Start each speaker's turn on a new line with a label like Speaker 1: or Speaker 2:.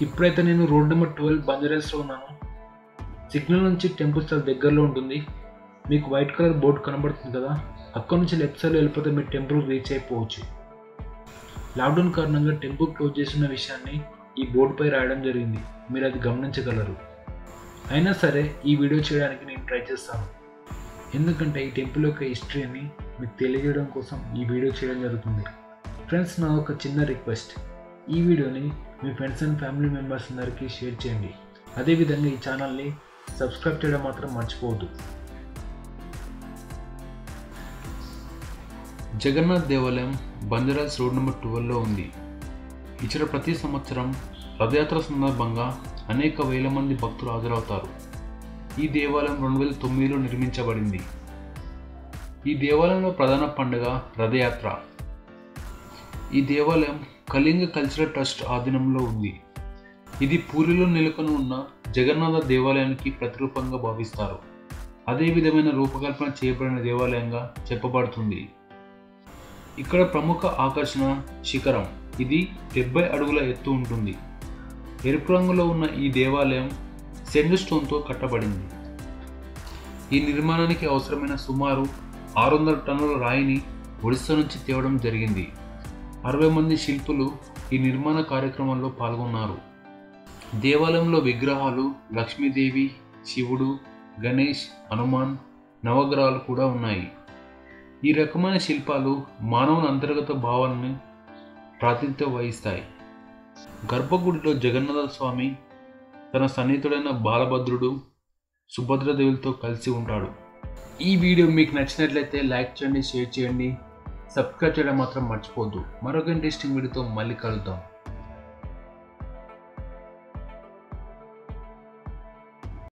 Speaker 1: ఇప్పుడైతే నేను road number twelve బంజరేస్లో ఉన్నాను. సిగ్నల్ నుంచి టెంపుల్ చాలా దగ్గరలో ఉంటుంది. మీకు వైట్ కలర్ బోర్డు కనబడుతుంది కదా. అక్కడ నుంచి లెఫ్ట్ సైడ్ వెళ్ళిపోతే మీరు టెంపుల్ రీచ్ అయిపోవచ్చు. లాక్డౌన్ కారణంగా టెంపుల్ క్లోజ్ చేసిన విషయాన్ని ఈ బోర్డుపై రాయడం జరిగింది. మీరు అది గమనించగలరు. అయినా సరే ఈ వీడియో చేయడానికి నేను ట్రై చేస్తాను. ఎందుకంటే ఈ టెంపుల్ యొక్క హిస్టరీని మీకు తెలియజేయడం కోసం ఈ వీడియో చేయడం జరుగుతుంది. ఫ్రెండ్స్ నా ఒక చిన్న రిక్వెస్ట్. ఈ వీడియోని మీ ఫ్రెండ్స్ అండ్ ఫ్యామిలీ మెంబర్స్ అందరికీ షేర్ చేయండి. అదేవిధంగా ఈ ఛానల్ని సబ్స్క్రైబ్ చేయడం మాత్రం మర్చిపోవద్దు. జగన్నాథ్ దేవాలయం బంజారాస్ రోడ్ నెంబర్ ట్వెల్వ్లో ఉంది. ఇక్కడ ప్రతి సంవత్సరం రథయాత్ర సందర్భంగా అనేక వేల మంది భక్తులు హాజరవుతారు. ఈ దేవాలయం రెండు వేల తొమ్మిదిలో నిర్మించబడింది. ఈ దేవాలయంలో ప్రధాన పండుగ రథయాత్ర. ఈ దేవాలయం కళింగ కల్చరల్ ట్రస్ట్ ఆధీనంలో ఉంది. ఇది పూరిలో నెలకొని ఉన్న జగన్నాథ దేవాలయానికి ప్రతిరూపంగా భావిస్తారు. అదే విధమైన రూపకల్పన చేయబడిన దేవాలయంగా చెప్పబడుతుంది. ఇక్కడ ప్రముఖ ఆకర్షణ శిఖరం. ఇది డెబ్బై అడుగుల ఎత్తు ఉంటుంది. ఎరుపు రంగులో ఉన్న ఈ దేవాలయం సెండ్ స్టోన్తో కట్టబడింది. ఈ నిర్మాణానికి అవసరమైన సుమారు ఆరు వందల టన్నుల రాయిని ఒడిస్సా నుంచి తేవడం జరిగింది. అరవై మంది శిల్పులు ఈ నిర్మాణ కార్యక్రమంలో పాల్గొన్నారు. దేవాలయంలో విగ్రహాలు లక్ష్మీదేవి శివుడు గణేష్ హనుమాన్ నవగ్రహాలు కూడా ఉన్నాయి. ఈ రకమైన శిల్పాలు మానవుని అంతర్గత భావాలను ప్రాతినిధ్యం వహిస్తాయి. గర్భగుడిలో జగన్నాథ స్వామి తన సన్నిహితుడైన బాలభద్రుడు సుభద్రదేవులతో కలిసి ఉంటాడు. ఈ వీడియో మీకు నచ్చినట్లయితే లైక్ చేయండి షేర్ చేయండి. సబ్స్క్రైబ్ చేయడం మాత్రం మర్చిపోద్దు మరొక ఇంట్రెస్టింగ్ వీడియోతో మళ్ళీ కలుద్దాం.